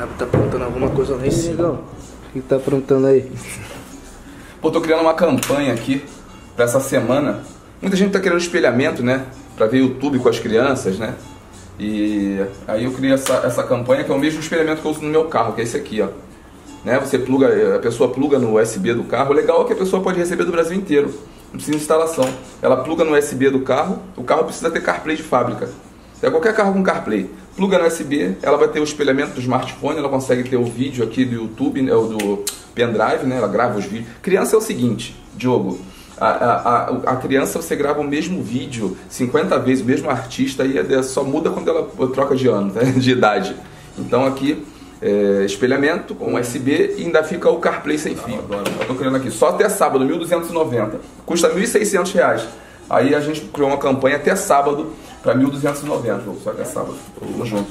Sabe, tá aprontando alguma coisa lá em cima. O que tá aprontando aí? Pô, tô criando uma campanha aqui pra essa semana. Muita gente tá querendo espelhamento, né? Pra ver YouTube com as crianças, né? E aí eu criei essa, essa campanha que é o mesmo espelhamento que eu uso no meu carro, que é esse aqui, ó. Né? Você pluga, a pessoa pluga no USB do carro. O legal é que a pessoa pode receber do Brasil inteiro. Não precisa de instalação. Ela pluga no USB do carro, o carro precisa ter CarPlay de fábrica. É qualquer carro com CarPlay. Pluga no USB, ela vai ter o espelhamento do smartphone, ela consegue ter o vídeo aqui do YouTube, né, do pendrive, né? Ela grava os vídeos. Criança é o seguinte, Diogo. A, a, a, criança você grava o mesmo vídeo 50 vezes, o mesmo artista, e é, só muda quando ela troca de ano, né, de idade. Então aqui, é, espelhamento com USB e ainda fica o CarPlay sem fio. Eu tô criando aqui, só até sábado, 1.290. Custa 1.600 reais. Aí a gente criou uma campanha até sábado para 1.290, só até sábado. Tamo junto.